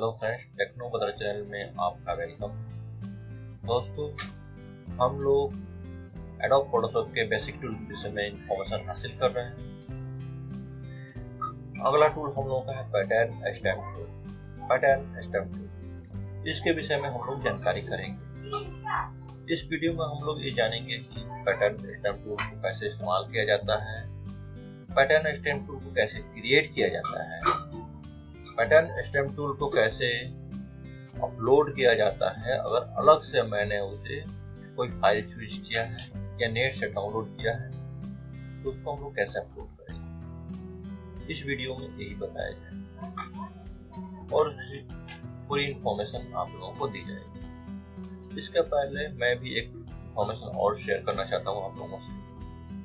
Hello friends, techno बदर channel में आपका वेलकम। दोस्तों, हम लोग एडोब फोटोशॉप के बेसिक टूल विषय में इंफॉर्मेशन हासिल कर रहे हैं। अगला टूल हम लोगों का है pattern stamp tool pattern stamp tool इसके विषय में हम लोग जानकारी करेंगे। इस वीडियो में हम लोग ये जानेंगे कि पैटर्न स्टैम्प टूल को कैसे इस्तेमाल किया जाता है। पैटर्न स्टैम्प टूल को कैसे क्रिएट किया जाता है। पैटर्न स्टेम टूल को कैसे अपलोड किया जाता है, अगर अलग से मैंने उसे कोई फ़ाइल चूज़ किया है या नेट से डाउनलोड किया है तो उसको हम लोग कैसे अपलोड करेंगे? इस वीडियो में यही बताया जाए। और उसकी पूरी इंफॉर्मेशन आप लोगों को दी जाएगी। इसके पहले मैं भी एक इंफॉर्मेशन और शेयर करना चाहता हूँ आप लोगों से।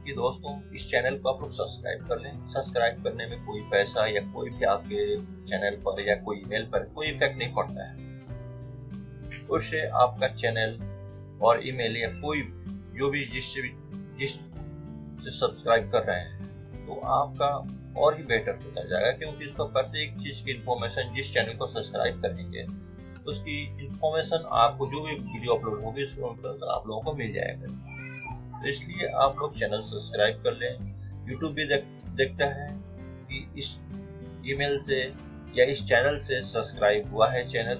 कि दोस्तों, इस चैनल को आप लोग सब्सक्राइब कर लें। सब्सक्राइब करने में कोई पैसा या कोई भी आपके चैनल पर या कोई ईमेल पर कोई इफ़ेक्ट नहीं पड़ता है। उससे आपका चैनल और ईमेल या कोई जो भी जिससे भी, जिस से सब्सक्राइब कर रहे हैं तो आपका और ही बेटर होता जाएगा, क्योंकि इसका प्रत्येक चीज़ की इंफॉर्मेशन जिस चैनल को सब्सक्राइब करेंगे, उसकी इन्फॉर्मेशन आपको जो भी वीडियो अपलोड होगी, उसको आप लोगों को मिल जाएगा। तो इसलिए आप लोग चैनल सब्सक्राइब कर लें। यूट्यूब भी देख, देखता है कि इस ईमेल से या इस चैनल से सब्सक्राइब हुआ है चैनल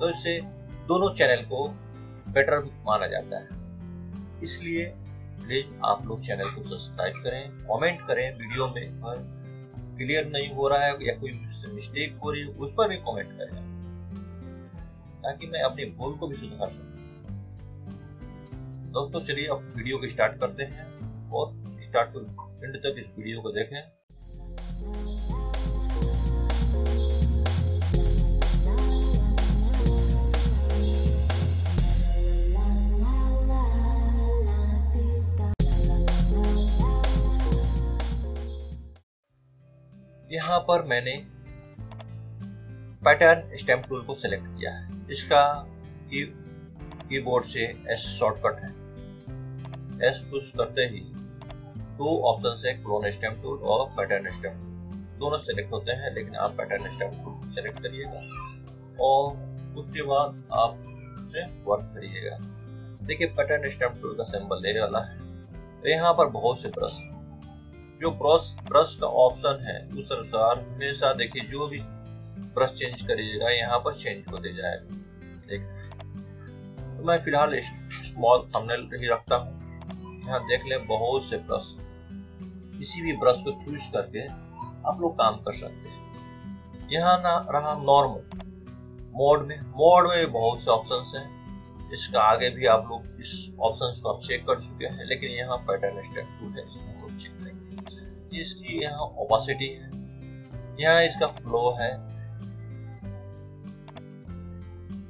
तो इससे दोनों चैनल को बेटर माना जाता है। इसलिए प्लीज़ आप लोग चैनल को सब्सक्राइब करें कमेंट करें वीडियो में पर क्लियर नहीं हो रहा है या कोई मिस्टेक हो रही है उस पर भी कमेंट करें। ताकि मैं अपनी भूल को भी सुधार सकूँ। दोस्तों, चलिए अब वीडियो को स्टार्ट करते हैं और स्टार्ट टू एंड तक इस वीडियो को देखें। यहाँ पर मैंने पैटर्न स्टैम्प टूल को सिलेक्ट किया है। इसका की कीबोर्ड से एस शॉर्टकट है। एस पुश करते ही दो ऑप्शन से क्लोन स्टैम्प टूल और पैटर्न स्टैम्प टूल दोनों सेलेक्ट होते हैं, लेकिन आप पैटर्न स्टेम टूल सेलेक्ट करिएगा और उसके बाद आप उसे वर्क करिएगा। देखिए पैटर्न स्टैम्प टूल का सिंबल ले वाला है। तो यहाँ पर बहुत से ब्रश जो ब्रश ब्रश का ऑप्शन है, उस अनुसार हमेशा देखिए, जो भी ब्रश चेंज करिएगा, यहाँ पर चेंज होते जाएगा। देख तो मैं फ़िलहाल स्मॉल थंबनेल ही रखता हूँ। यहाँ देख ले बहुत से ब्रश। किसी भी ब्रश को चूज़ करके आप लोग काम कर सकते हैं। यहाँ ना रहा नॉर्मल मोड में मोड में बहुत से ऑप्शंस हैं। इसका आगे भी आप लोग इस ऑप्शंस को आप चेक कर चुके हैं, लेकिन यहाँ पैटर्न स्टेप टूल है इसमें लोग चेक करेंगे। इसकी यहाँ ओपासिटी है। यहाँ इसका फ्लो है।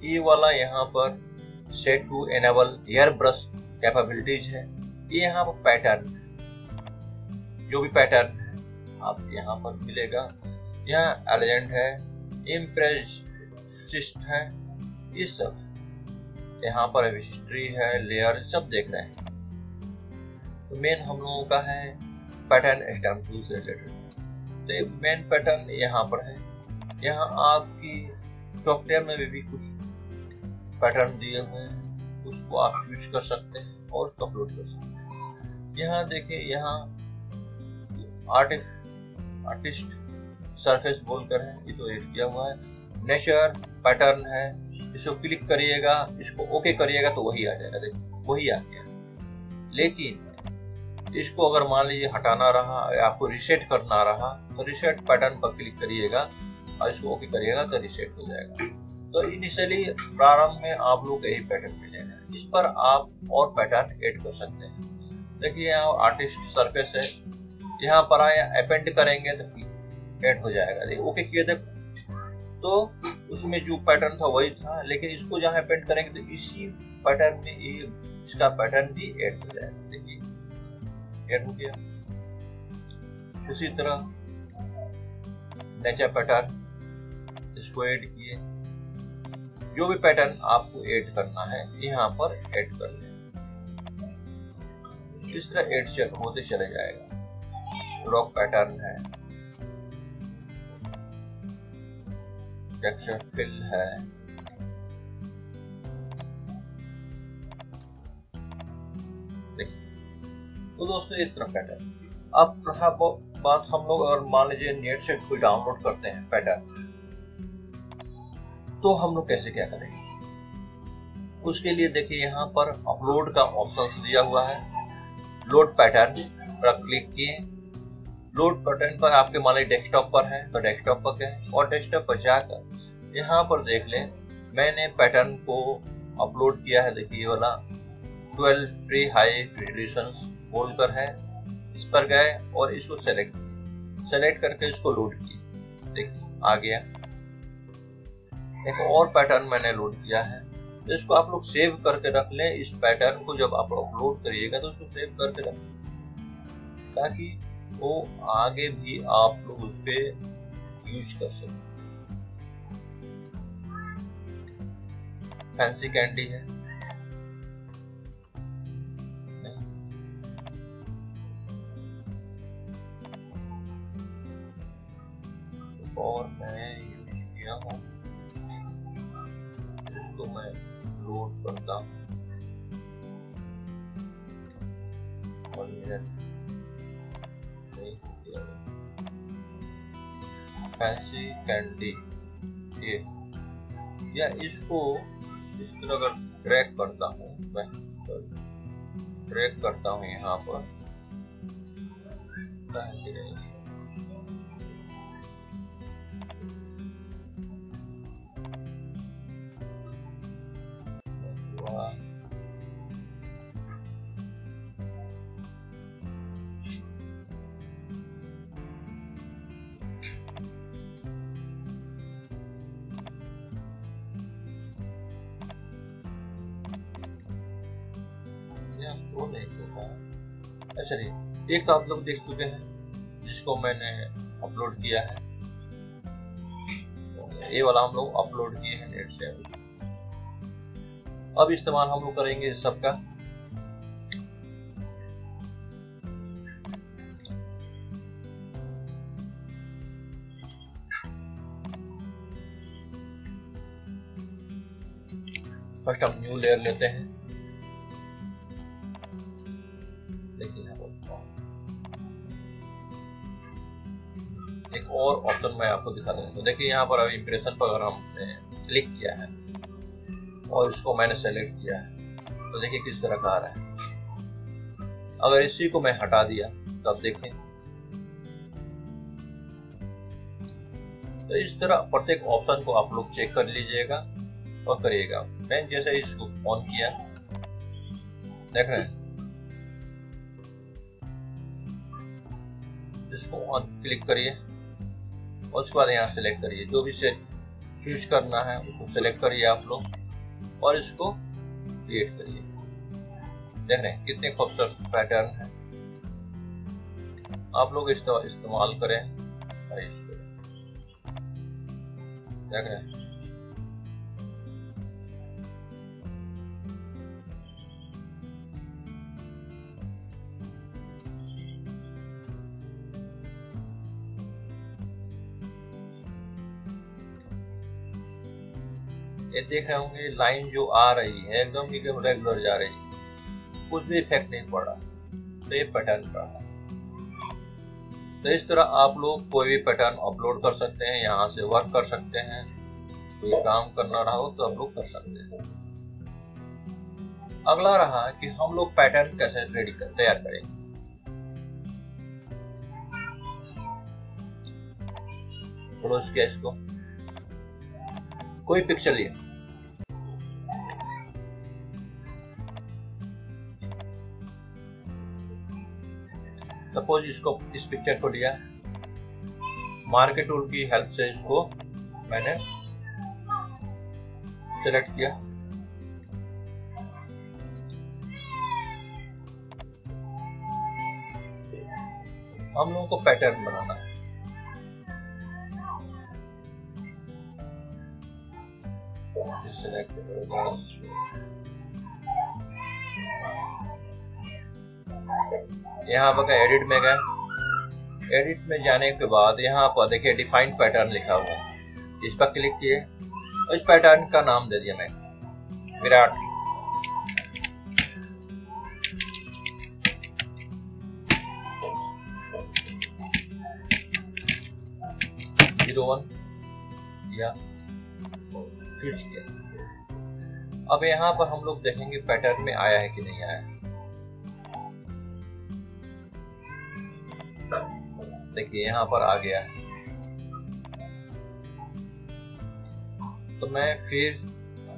ये वाला यहाँ पर set to enable airbrush capabilities है। ये यहाँ पर पैटर्न जो भी पैटर्न है, आप यहाँ पर मिलेगा। यहाँ एलिजेंट है इम्प्रेसिस्ट है, ये सब। यहाँ पर अभी हिस्ट्री है लेयर सब देख रहे हैं। तो मेन हम लोगों का है पैटर्न स्टैम्प टूल से रिलेटेड तो मेन पैटर्न यहाँ पर है। यहाँ आपकी सॉफ्टवेयर में भी कुछ पैटर्न दिए हुए हैं। उसको आप चूज़ कर सकते हैं और अपलोड कर सकते हैं। यहाँ देखिए, यहाँ आर्टिस्ट आर्टिस्ट सरफेस बोलकर है, ये तो एड किया हुआ है। नेचर पैटर्न है, इसको क्लिक करिएगा, इसको ओके करिएगा तो वही आ जाएगा। देखिए, वही आ गया। लेकिन इसको अगर मान लीजिए हटाना रहा आपको रिसेट करना रहा तो रिसेट पैटर्न पर क्लिक करिएगा, और इसको ओके करिएगा तो रिसेट हो जाएगा। तो इनिशियली प्रारंभ में आप लोग यही पैटर्न मिलेगा। इस पर आप और पैटर्न ऐड कर सकते हैं। देखिए, यहाँ आर्टिस्ट सरफेस है। यहाँ पर आया अपेंड करेंगे तो ऐड हो जाएगा। देखिए ओके किए थे। तो उसमें जो पैटर्न था, वही था। लेकिन इसको जहाँ अपेंड करेंगे तो इसी पैटर्न में ये, इसका पैटर्न भी ऐड हो जाएगा। देखिए ऐड हो गया। उसी तरह नेचर पैटर्न इसको ऐड किए। जो भी पैटर्न आपको ऐड करना है, यहाँ पर ऐड कर लें। इस तरह एड होते चले जाएगा? रॉक पैटर्न है। टेक्सचर फिल है। तो दोस्तों, इस तरह पैटर्न अब रहा बात हम लोग अगर मान लीजिए नेट से कोई डाउनलोड करते हैं पैटर्न तो हम लोग कैसे क्या करेंगे? उसके लिए देखिए, यहाँ पर अपलोड का ऑप्शन दिया हुआ है। लोड पैटर्न पर क्लिक किए। लोड पैटर्न पर आपके मान लीजिए डेस्कटॉप पर है तो डेस्कटॉप पर गए और डेस्कटॉप पर जाकर यहाँ पर देख लें, मैंने पैटर्न को अपलोड किया है। देखिए वाला 12 फ्री हाई रेजोल्यूशन बोलकर है। इस पर गए और इसको सेलेक्ट सेलेक्ट करके इसको लोड किए। देखिए, आ गया। एक और पैटर्न मैंने लोड किया है। तो इसको आप लोग सेव करके रख लें इस पैटर्न को जब आप अपलोड करिएगा तो उसको सेव करके रख ताकि वो आगे भी आप लोग उस पर यूज़ कर सकें। फैंसी कैंडी है। कैंडी ये या इसको इस तरह अगर ड्रैग करता हूँ, मैं ड्रैग करता हूँ यहाँ पर। शो होता चलिए। एक तो आप लोग देख चुके हैं, जिसको मैंने अपलोड किया है। ये वाला हम लोग अपलोड किए हैं नेट से अब इस्तेमाल हम लोग करेंगे इस सबका फ़र्स्ट हम न्यू लेयर लेते हैं। ऑप्शन मैं आपको दिखा देता हूँ देखिए यहाँ पर अभी इम्प्रेशन पर अगर हमने क्लिक किया है और इसको मैंने सेलेक्ट किया है तो देखिए किस तरह का आ रहा है। अगर इसी को मैं हटा दिया तो आप देखें। तो इस तरह प्रत्येक ऑप्शन को आप लोग चेक कर लीजिएगा और करिएगा। मैं जैसे इसको ऑन किया, देख रहे हैं। इसको ऑन क्लिक करिए। और उसके बाद यहाँ सेलेक्ट करिए। जो भी सेट चूज़ करना है, उसको सेलेक्ट करिए आप लोग और इसको क्रिएट करिए। देख रहे हैं, कितने खूबसूरत पैटर्न है। आप लोग इस्तेमाल करें इसको देख रहे हैं। ये देख रहे होंगे लाइन जो आ रही है, एकदम एकदम रेगुलर जा रही है। कुछ भी इफ़ेक्ट नहीं पड़। रहा तो ये पैटर्न रहा तो इस तरह आप लोग कोई भी पैटर्न अपलोड कर सकते हैं, यहाँ से वर्क कर सकते हैं। कोई काम करना रहा हो तो आप लोग कर सकते हैं। अगला रहा कि हम लोग पैटर्न कैसे रेडी कर, तैयार करेंगे। क्लोज किया इसको। कोई पिक्चर लिया सपोज़ इसको, इस पिक्चर को लिया। मार्केट टूल की हेल्प से इसको मैंने सेलेक्ट किया। हम लोगों को पैटर्न बनाना है। यहाँ पर एडिट में गए एडिट में जाने के बाद यहाँ पर देखिए डिफाइंड पैटर्न लिखा हुआ है। इस पर क्लिक किए। इस पैटर्न का नाम दे दिया मैंने। विराट। ज़ीरो वन या स्विच किया। अब यहाँ पर हम लोग देखेंगे पैटर्न में आया है कि नहीं आया देखिए, यहाँ पर आ गया है। तो मैं फिर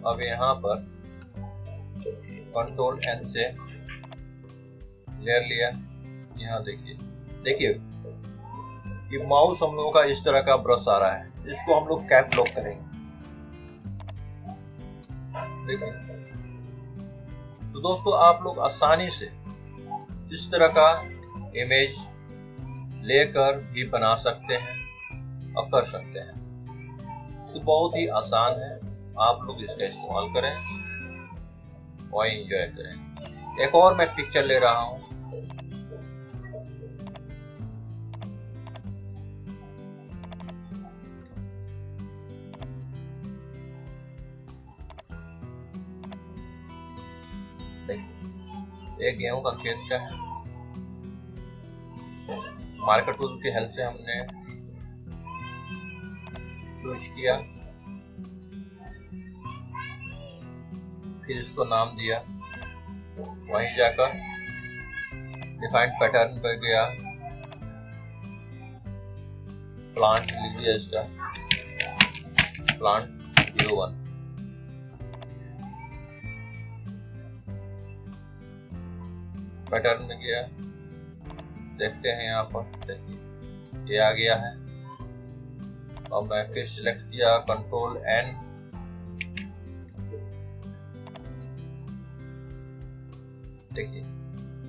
अब यहाँ पर कंट्रोल एन से लेयर लिया। यहाँ देखिए। देखिए, ये माउस हम लोगों का इस तरह का ब्रश आ रहा है इसको हम लोग कैप लॉक करेंगे। देखिए तो दोस्तों, आप लोग आसानी से इस तरह का इमेज लेकर भी बना सकते हैं और कर सकते हैं। तो बहुत ही आसान है। आप लोग इसका इस्तेमाल करें और इंजॉय करें। एक और मैं पिक्चर ले रहा हूँ। एक गेहूँ का खेत का है मार्केट टूल की हेल्प से हमने स्विच किया। फिर इसको नाम दिया। वहीं जाकर डिफाइंड पैटर्न पर गया। प्लांट लिख दिया इसका। प्लांट ज़ीरो वन पैटर्न में गया। देखते हैं यहाँ पर, देखिए। ये आ गया है। और मैं फिर सिलेक्ट किया कंट्रोल एन देखिए,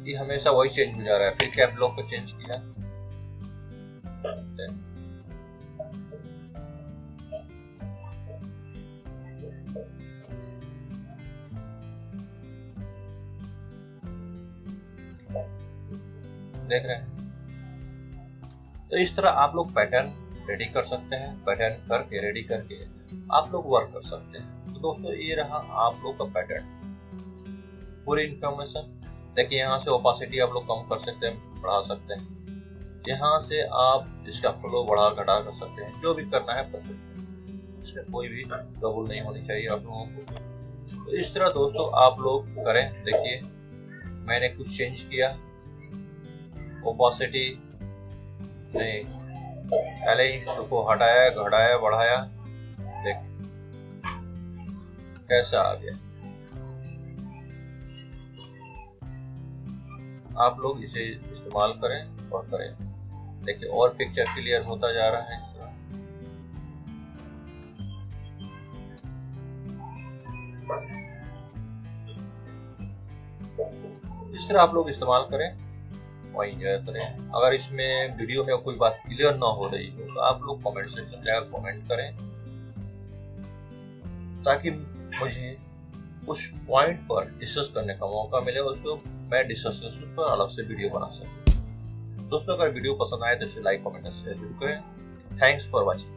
ये हमेशा वही चेंज हो जा रहा है, फिर कैप लॉक को चेंज किया। इस तरह आप लोग पैटर्न रेडी कर सकते हैं पैटर्न करके रेडी करके आप लोग वर्क कर सकते हैं। तो दोस्तों, ये रहा आप लोग का पैटर्न पूरी इंफॉर्मेशन देखिए यहाँ से ओपासिटी आप लोग कम कर सकते हैं, बढ़ा सकते हैं। यहाँ से आप इसका फ्लो बढ़ा घटा कर सकते हैं, जो भी करना है कर सकते हैं। इसमें कोई भी ट्रबल नहीं होनी चाहिए आप लोगों को। तो इस तरह दोस्तों आप लोग करें, देखिए, मैंने कुछ चेंज किया। ओपासिटी नहीं। पहले ही को हटाया, घटाया, बढ़ाया। देख, कैसा आ गया। आप लोग इसे इस्तेमाल करें और करें। देखिए, और पिक्चर क्लियर होता जा रहा है। इस तरह आप लोग इस्तेमाल करें। और इंजॉय करें अगर इसमें वीडियो में कोई बात क्लियर ना हो रही हो तो आप लोग कमेंट सेक्शन जाकर कमेंट करें। ताकि मुझे उस पॉइंट पर डिस्कस करने का मौका मिले, उसको मैं डिस्कस पर अलग से वीडियो बना सकूँ। दोस्तों, अगर वीडियो पसंद आए तो इसे लाइक कमेंट और शेयर ज़रूर करें। Thanks for watching